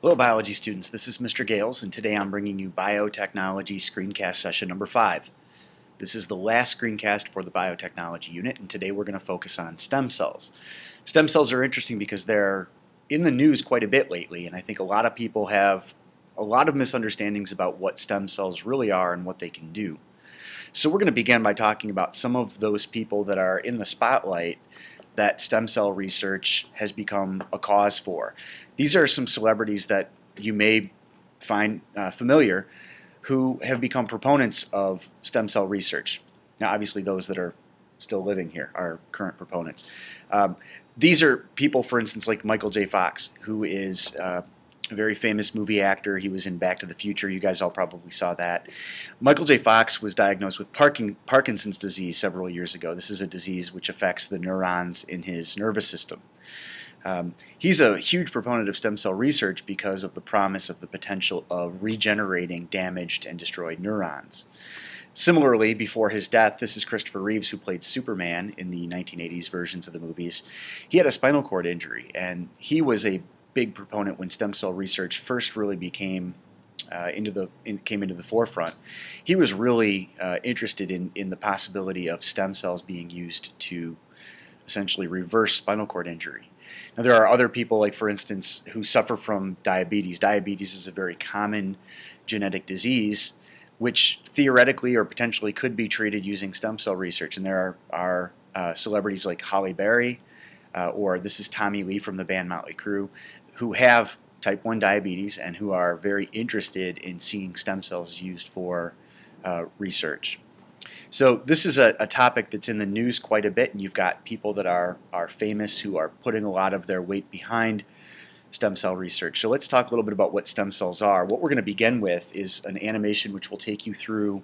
Hello, biology students. This is Mr. Gales, and today I'm bringing you biotechnology screencast session number five. This is the last screencast for the biotechnology unit, and today we're going to focus on stem cells. Stem cells are interesting because they're in the news quite a bit lately, and I think a lot of people have a lot of misunderstandings about what stem cells really are and what they can do. So we're going to begin by talking about some of those people that are in the spotlight that stem cell research has become a cause for. These are some celebrities that you may find uh, familiar who have become proponents of stem cell research. Now, obviously, those that are still living here are current proponents. Um, these are people, for instance, like Michael J. Fox, who is uh, very famous movie actor. He was in Back to the Future. You guys all probably saw that. Michael J. Fox was diagnosed with Parkinson's disease several years ago. This is a disease which affects the neurons in his nervous system. Um, he's a huge proponent of stem cell research because of the promise of the potential of regenerating damaged and destroyed neurons. Similarly, before his death, this is Christopher Reeves, who played Superman in the 1980s versions of the movies. He had a spinal cord injury, and he was a big proponent when stem cell research first really became uh, into the in, came into the forefront. He was really uh, interested in in the possibility of stem cells being used to essentially reverse spinal cord injury. Now there are other people, like for instance, who suffer from diabetes. Diabetes is a very common genetic disease, which theoretically or potentially could be treated using stem cell research. And there are, are uh, celebrities like Halle Berry, uh, or this is Tommy Lee from the band Motley Crue, who have type 1 diabetes and who are very interested in seeing stem cells used for uh, research. So this is a, a, topic that's in the news quite a bit, and you've got people that are, are famous who are putting a lot of their weight behind stem cell research. So let's talk a little bit about what stem cells are. What we're going to begin with is an animation which will take you through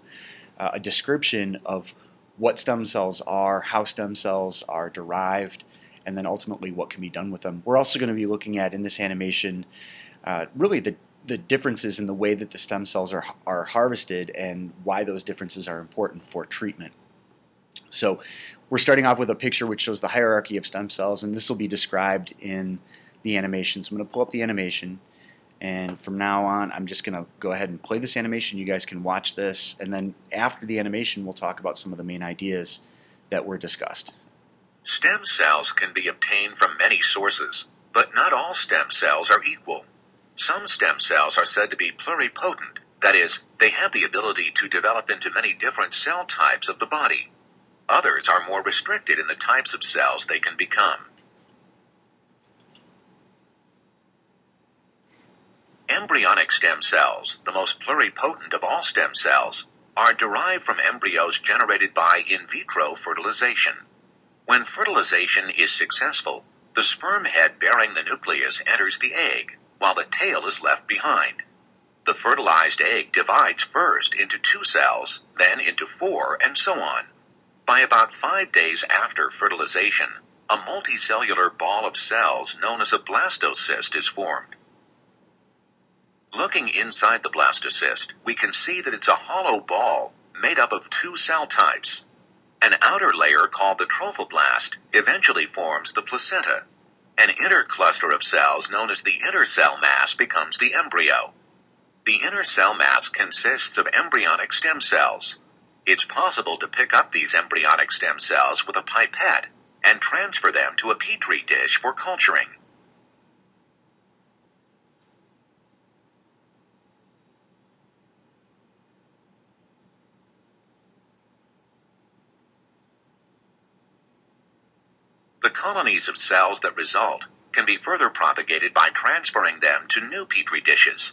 uh, a description of what stem cells are, how stem cells are derived, and then ultimately what can be done with them. We're also going to be looking at in this animation uh, really the the differences in the way that the stem cells are, are harvested and why those differences are important for treatment. So we're starting off with a picture which shows the hierarchy of stem cells and this will be described in the animation. So I'm going to pull up the animation and from now on I'm just going to go ahead and play this animation. You guys can watch this and then after the animation we'll talk about some of the main ideas that were discussed. Stem cells can be obtained from many sources, but not all stem cells are equal. Some stem cells are said to be pluripotent, that is, they have the ability to develop into many different cell types of the body. Others are more restricted in the types of cells they can become. Embryonic stem cells, the most pluripotent of all stem cells, are derived from embryos generated by in vitro fertilization. When fertilization is successful, the sperm head bearing the nucleus enters the egg, while the tail is left behind. The fertilized egg divides first into two cells, then into four, and so on. By about five days after fertilization, a multicellular ball of cells known as a blastocyst is formed. Looking inside the blastocyst, we can see that it's a hollow ball made up of two cell types, an outer layer called the trophoblast eventually forms the placenta. An inner cluster of cells known as the inner cell mass becomes the embryo. The inner cell mass consists of embryonic stem cells. It's possible to pick up these embryonic stem cells with a pipette and transfer them to a petri dish for culturing. Colonies of cells that result can be further propagated by transferring them to new petri dishes.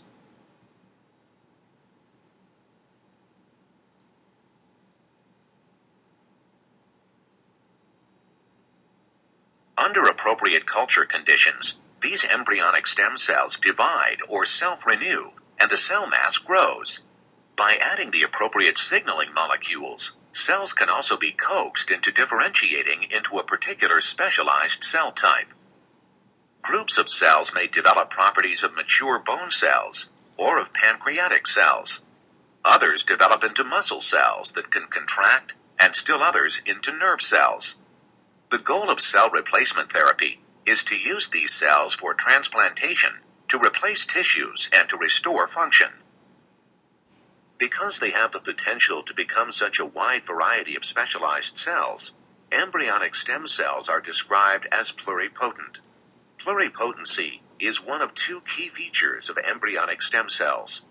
Under appropriate culture conditions, these embryonic stem cells divide or self-renew and the cell mass grows. By adding the appropriate signaling molecules, Cells can also be coaxed into differentiating into a particular specialized cell type. Groups of cells may develop properties of mature bone cells or of pancreatic cells. Others develop into muscle cells that can contract, and still others into nerve cells. The goal of cell replacement therapy is to use these cells for transplantation to replace tissues and to restore function. Because they have the potential to become such a wide variety of specialized cells, embryonic stem cells are described as pluripotent. Pluripotency is one of two key features of embryonic stem cells.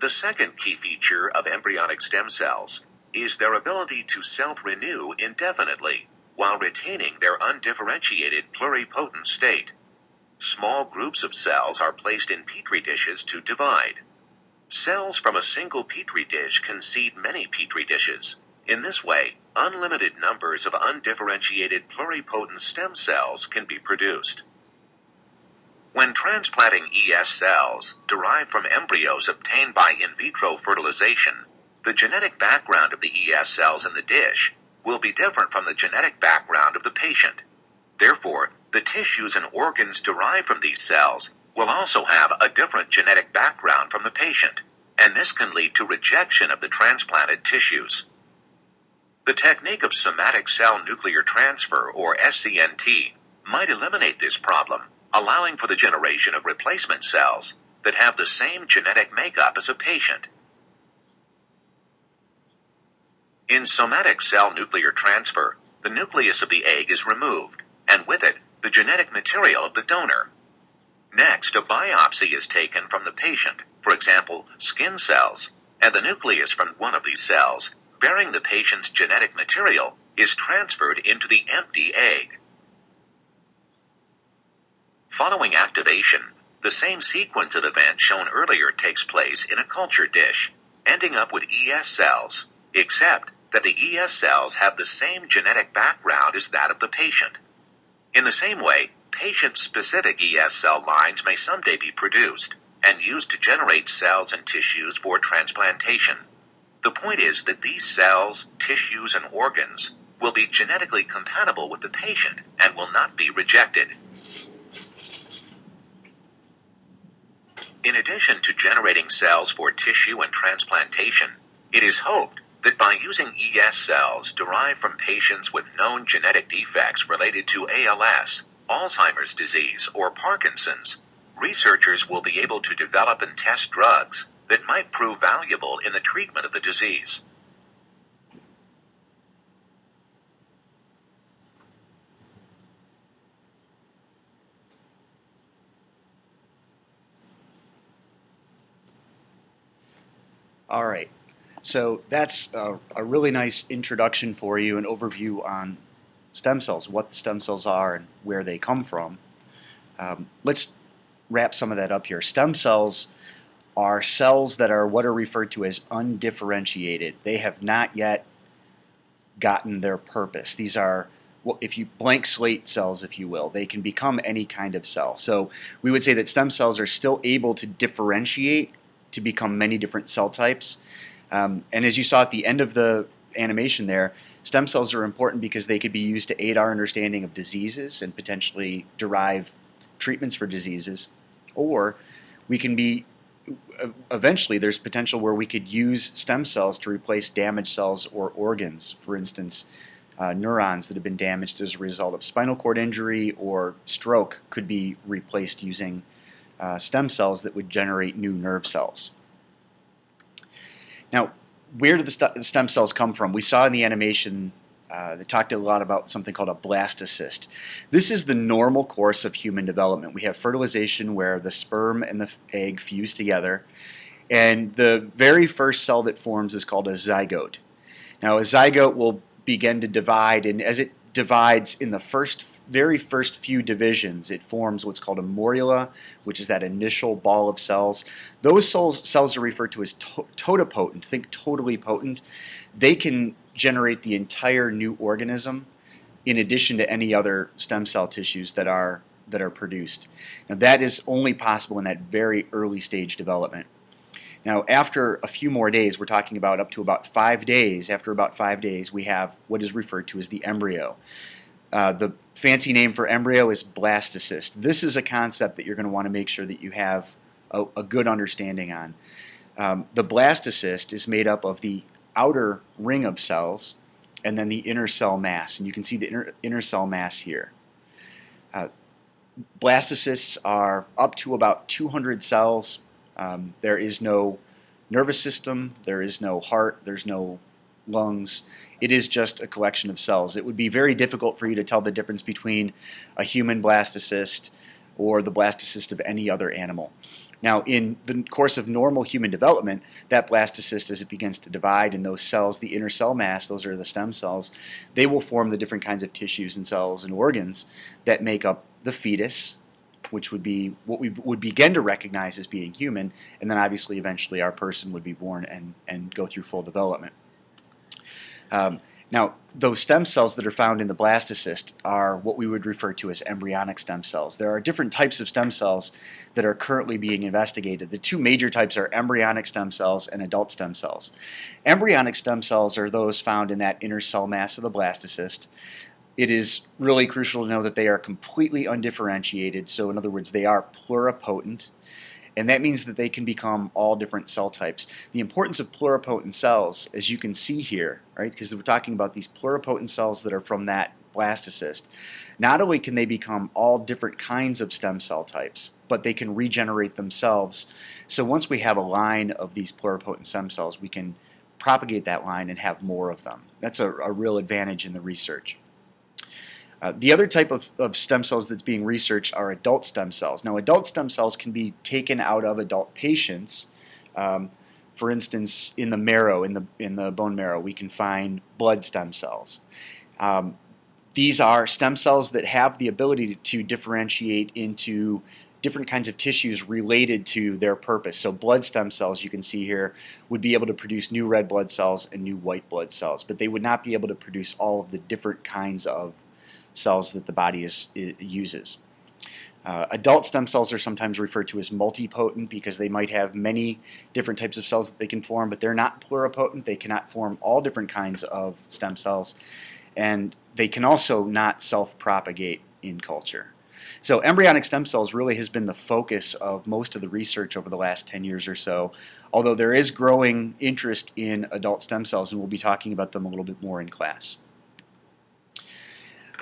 The second key feature of embryonic stem cells is their ability to self-renew indefinitely while retaining their undifferentiated pluripotent state. Small groups of cells are placed in petri dishes to divide. Cells from a single petri dish can seed many petri dishes. In this way, unlimited numbers of undifferentiated pluripotent stem cells can be produced. When transplanting ES cells derived from embryos obtained by in vitro fertilization, the genetic background of the ES cells in the dish will be different from the genetic background of the patient. Therefore, the tissues and organs derived from these cells will also have a different genetic background from the patient, and this can lead to rejection of the transplanted tissues. The technique of somatic cell nuclear transfer, or SCNT, might eliminate this problem, allowing for the generation of replacement cells that have the same genetic makeup as a patient. In somatic cell nuclear transfer, the nucleus of the egg is removed, and with it, the genetic material of the donor. Next, a biopsy is taken from the patient, for example, skin cells, and the nucleus from one of these cells, bearing the patient's genetic material, is transferred into the empty egg. Following activation, the same sequence of events shown earlier takes place in a culture dish, ending up with ES cells, except that the ES cells have the same genetic background as that of the patient. In the same way, patient-specific ES cell lines may someday be produced and used to generate cells and tissues for transplantation. The point is that these cells, tissues, and organs will be genetically compatible with the patient and will not be rejected. In addition to generating cells for tissue and transplantation, it is hoped that by using ES cells derived from patients with known genetic defects related to ALS, Alzheimer's disease, or Parkinson's, researchers will be able to develop and test drugs that might prove valuable in the treatment of the disease. All right. So that's a, a, really nice introduction for you, an overview on stem cells, what the stem cells are and where they come from. Um, let's wrap some of that up here. Stem cells are cells that are what are referred to as undifferentiated. They have not yet gotten their purpose. These are if you blank slate cells, if you will, they can become any kind of cell. So we would say that stem cells are still able to differentiate to become many different cell types. Um, and as you saw at the end of the animation there, stem cells are important because they could be used to aid our understanding of diseases and potentially derive treatments for diseases. Or we can be, eventually, there's potential where we could use stem cells to replace damaged cells or organs. For instance, uh, neurons that have been damaged as a result of spinal cord injury or stroke could be replaced using uh, stem cells that would generate new nerve cells. Now, where do the, st the stem cells come from? We saw in the animation uh, they talked a lot about something called a blastocyst. This is the normal course of human development. We have fertilization where the sperm and the egg fuse together, and the very first cell that forms is called a zygote. Now, a zygote will begin to divide, and as it divides in the first very first few divisions, it forms what's called a morula, which is that initial ball of cells. Those cells, cells are referred to as to totipotent, think totally potent. They can generate the entire new organism in addition to any other stem cell tissues that are that are produced. Now that is only possible in that very early stage development. Now after a few more days, we're talking about up to about five days, after about five days we have what is referred to as the embryo. Uh, the fancy name for embryo is blastocyst. This is a concept that you're going to want to make sure that you have a, a good understanding on. Um, the blastocyst is made up of the outer ring of cells and then the inner cell mass. And you can see the inner, inner cell mass here. Uh, blastocysts are up to about 200 cells. Um, there is no nervous system, there is no heart, there's no lungs. It is just a collection of cells. It would be very difficult for you to tell the difference between a human blastocyst or the blastocyst of any other animal. Now, in the course of normal human development, that blastocyst, as it begins to divide, and those cells, the inner cell mass, those are the stem cells, they will form the different kinds of tissues and cells and organs that make up the fetus, which would be what we would begin to recognize as being human, and then obviously eventually our person would be born and, and go through full development. Um, now, those stem cells that are found in the blastocyst are what we would refer to as embryonic stem cells. There are different types of stem cells that are currently being investigated. The two major types are embryonic stem cells and adult stem cells. Embryonic stem cells are those found in that inner cell mass of the blastocyst. It is really crucial to know that they are completely undifferentiated. So, in other words, they are pluripotent and that means that they can become all different cell types. The importance of pluripotent cells, as you can see here, right, because we're talking about these pluripotent cells that are from that blastocyst, not only can they become all different kinds of stem cell types, but they can regenerate themselves. So once we have a line of these pluripotent stem cells, we can propagate that line and have more of them. That's a, a real advantage in the research. Uh, the other type of, of stem cells that's being researched are adult stem cells. Now, adult stem cells can be taken out of adult patients. Um, for instance, in the marrow, in the in the bone marrow, we can find blood stem cells. Um, these are stem cells that have the ability to, to differentiate into different kinds of tissues related to their purpose. So blood stem cells, you can see here, would be able to produce new red blood cells and new white blood cells, but they would not be able to produce all of the different kinds of cells that the body is, uses. Uh, adult stem cells are sometimes referred to as multipotent because they might have many different types of cells that they can form, but they're not pluripotent. They cannot form all different kinds of stem cells, and they can also not self-propagate in culture. So embryonic stem cells really has been the focus of most of the research over the last 10 years or so, although there is growing interest in adult stem cells, and we'll be talking about them a little bit more in class.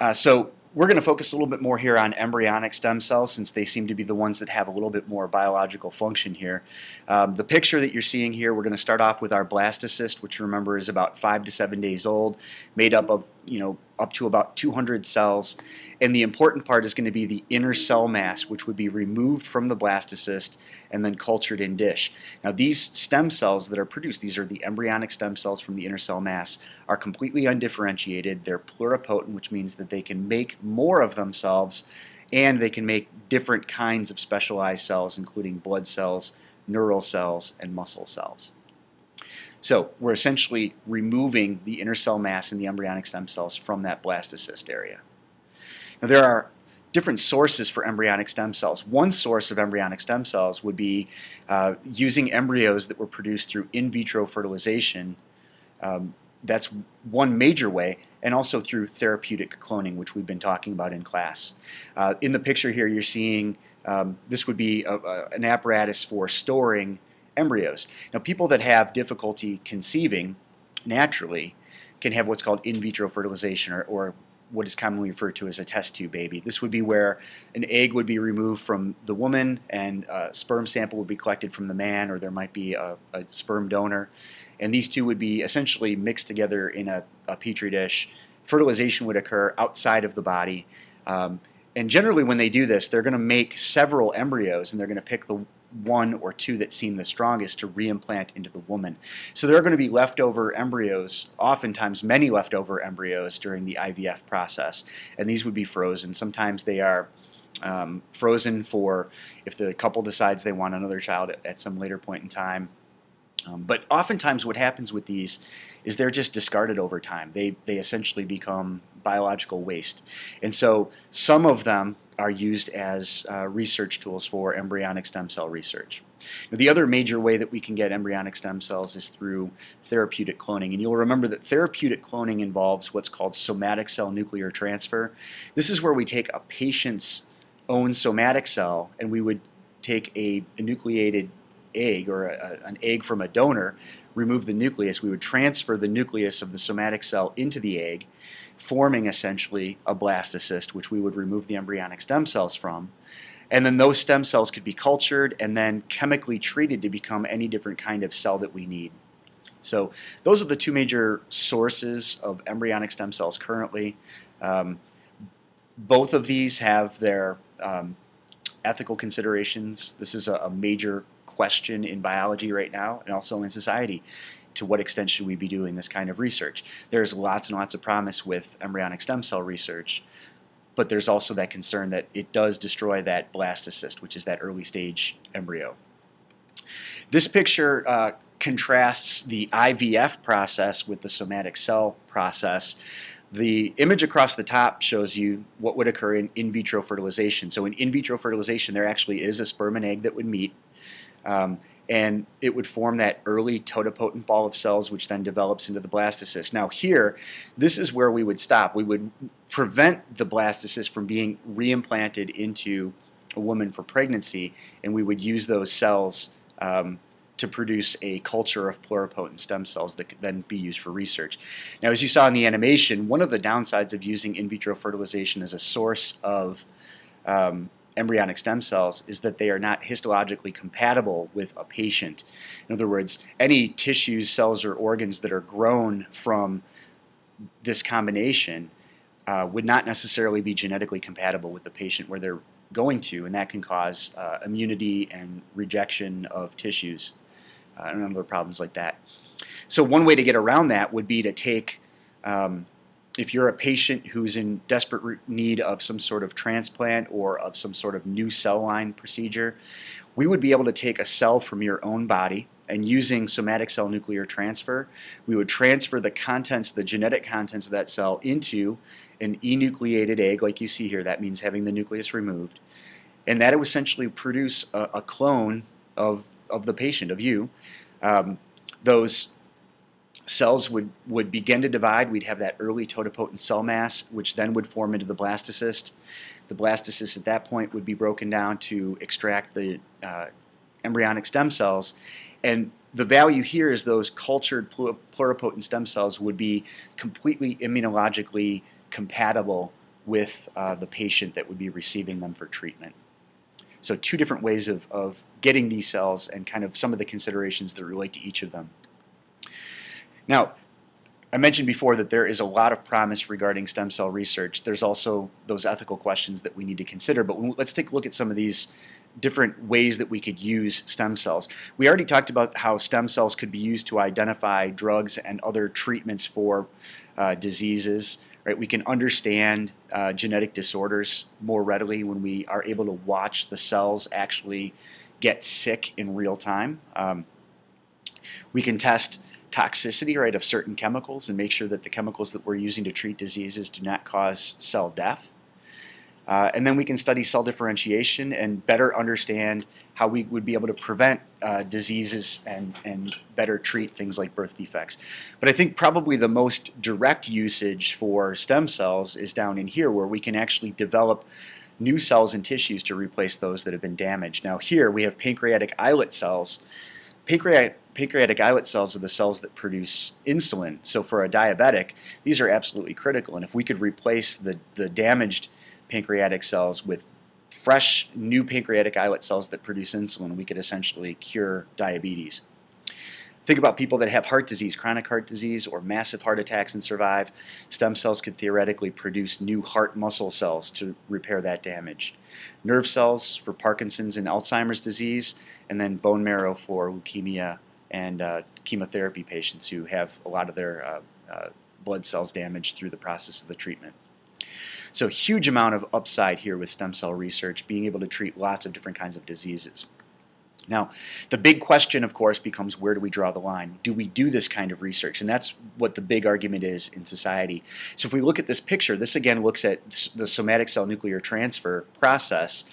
Uh, so we're going to focus a little bit more here on embryonic stem cells since they seem to be the ones that have a little bit more biological function here. Um, the picture that you're seeing here, we're going to start off with our blastocyst, which remember is about five to seven days old, made up of you know up to about 200 cells. And the important part is going to be the inner cell mass, which would be removed from the blastocyst and then cultured in dish. Now, these stem cells that are produced, these are the embryonic stem cells from the inner cell mass, are completely undifferentiated. They're pluripotent, which means that they can make more of themselves and they can make different kinds of specialized cells, including blood cells, neural cells, and muscle cells. So we're essentially removing the inner cell mass in the embryonic stem cells from that blastocyst area. Now there are different sources for embryonic stem cells. One source of embryonic stem cells would be uh, using embryos that were produced through in vitro fertilization. Um, that's one major way, and also through therapeutic cloning, which we've been talking about in class. Uh, in the picture here, you're seeing um, this would be a, a, an apparatus for storing embryos. Now, people that have difficulty conceiving naturally can have what's called in vitro fertilization or, or what is commonly referred to as a test tube baby. This would be where an egg would be removed from the woman and a sperm sample would be collected from the man, or there might be a, a sperm donor. And these two would be essentially mixed together in a, a petri dish. Fertilization would occur outside of the body. Um, and generally, when they do this, they're going to make several embryos and they're going to pick the one or two that seem the strongest to reimplant into the woman. So there are going to be leftover embryos, oftentimes many leftover embryos during the IVF process, and these would be frozen. Sometimes they are um, frozen for if the couple decides they want another child at, at some later point in time. Um, but oftentimes, what happens with these is they're just discarded over time. They they essentially become biological waste, and so some of them are used as uh, research tools for embryonic stem cell research. Now, the other major way that we can get embryonic stem cells is through therapeutic cloning. And you'll remember that therapeutic cloning involves what's called somatic cell nuclear transfer. This is where we take a patient's own somatic cell and we would take a, a nucleated egg or a, an egg from a donor, remove the nucleus, we would transfer the nucleus of the somatic cell into the egg, forming essentially a blastocyst, which we would remove the embryonic stem cells from. And then those stem cells could be cultured and then chemically treated to become any different kind of cell that we need. So those are the two major sources of embryonic stem cells currently. Um, both of these have their um, ethical considerations. This is a, a major question in biology right now and also in society. To what extent should we be doing this kind of research? There's lots and lots of promise with embryonic stem cell research, but there's also that concern that it does destroy that blastocyst, which is that early stage embryo. This picture uh, contrasts the IVF process with the somatic cell process. The image across the top shows you what would occur in in vitro fertilization. So in in vitro fertilization, there actually is a sperm and egg that would meet. Um, and it would form that early totipotent ball of cells, which then develops into the blastocyst. Now, here, this is where we would stop. We would prevent the blastocyst from being reimplanted into a woman for pregnancy, and we would use those cells um, to produce a culture of pluripotent stem cells that could then be used for research. Now, as you saw in the animation, one of the downsides of using in vitro fertilization as a source of um, embryonic stem cells is that they are not histologically compatible with a patient. In other words, any tissues, cells, or organs that are grown from this combination uh, would not necessarily be genetically compatible with the patient where they're going to, and that can cause uh, immunity and rejection of tissues uh, and other problems like that. So one way to get around that would be to take um, if you're a patient who's in desperate need of some sort of transplant or of some sort of new cell line procedure, we would be able to take a cell from your own body and using somatic cell nuclear transfer, we would transfer the contents, the genetic contents of that cell into an enucleated egg, like you see here. That means having the nucleus removed. And that would essentially produce a, a clone of, of the patient, of you. Um, those cells would, would begin to divide. We'd have that early totipotent cell mass, which then would form into the blastocyst. The blastocyst at that point would be broken down to extract the uh, embryonic stem cells. And the value here is those cultured pluripotent stem cells would be completely immunologically compatible with uh, the patient that would be receiving them for treatment. So two different ways of, of getting these cells and kind of some of the considerations that relate to each of them. Now, I mentioned before that there is a lot of promise regarding stem cell research. There's also those ethical questions that we need to consider, but let's take a look at some of these different ways that we could use stem cells. We already talked about how stem cells could be used to identify drugs and other treatments for uh, diseases. Right? We can understand uh, genetic disorders more readily when we are able to watch the cells actually get sick in real time. Um, we can test toxicity, right, of certain chemicals and make sure that the chemicals that we're using to treat diseases do not cause cell death. Uh, and then we can study cell differentiation and better understand how we would be able to prevent uh, diseases and, and better treat things like birth defects. But I think probably the most direct usage for stem cells is down in here where we can actually develop new cells and tissues to replace those that have been damaged. Now here we have pancreatic islet cells. Pancreatic islet cells are the cells that produce insulin. So for a diabetic, these are absolutely critical. And if we could replace the, the damaged pancreatic cells with fresh new pancreatic islet cells that produce insulin, we could essentially cure diabetes. Think about people that have heart disease, chronic heart disease, or massive heart attacks and survive. Stem cells could theoretically produce new heart muscle cells to repair that damage. Nerve cells for Parkinson's and Alzheimer's disease, and then bone marrow for leukemia and uh, chemotherapy patients who have a lot of their uh, uh, blood cells damaged through the process of the treatment. So huge amount of upside here with stem cell research, being able to treat lots of different kinds of diseases. Now, the big question, of course, becomes where do we draw the line? Do we do this kind of research? And that's what the big argument is in society. So if we look at this picture, this again looks at the somatic cell nuclear transfer process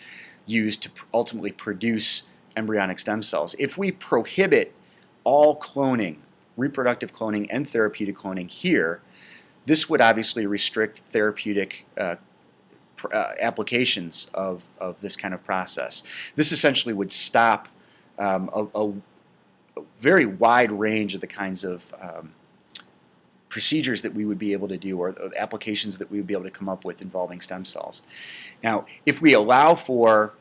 used to ultimately produce embryonic stem cells. If we prohibit all cloning, reproductive cloning and therapeutic cloning here, this would obviously restrict therapeutic uh, uh, applications of, of this kind of process. This essentially would stop um, a, a, very wide range of the kinds of um, procedures that we would be able to do or, or applications that we would be able to come up with involving stem cells. Now, if we allow for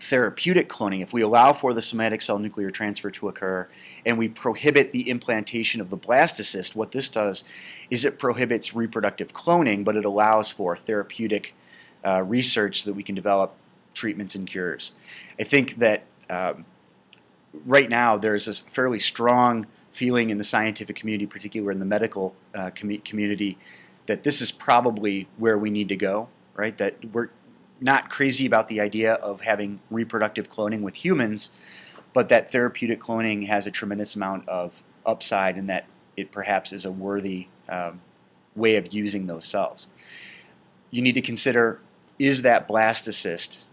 therapeutic cloning, if we allow for the somatic cell nuclear transfer to occur and we prohibit the implantation of the blastocyst, what this does is it prohibits reproductive cloning, but it allows for therapeutic uh, research so that we can develop treatments and cures. I think that um, right now there's a fairly strong feeling in the scientific community, particularly in the medical uh, com community, that this is probably where we need to go, right? That we're not crazy about the idea of having reproductive cloning with humans, but that therapeutic cloning has a tremendous amount of upside and that it perhaps is a worthy um, way of using those cells. You need to consider is that blastocyst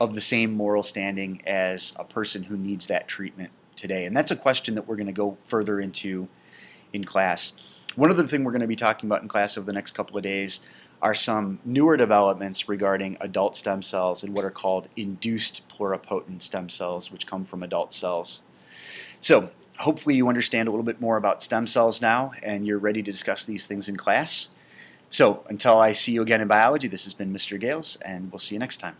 of the same moral standing as a person who needs that treatment today? And that's a question that we're going to go further into in class. One other thing we're going to be talking about in class over the next couple of days are some newer developments regarding adult stem cells and what are called induced pluripotent stem cells, which come from adult cells. So, hopefully, you understand a little bit more about stem cells now and you're ready to discuss these things in class. So, until I see you again in biology, this has been Mr. Gales, and we'll see you next time.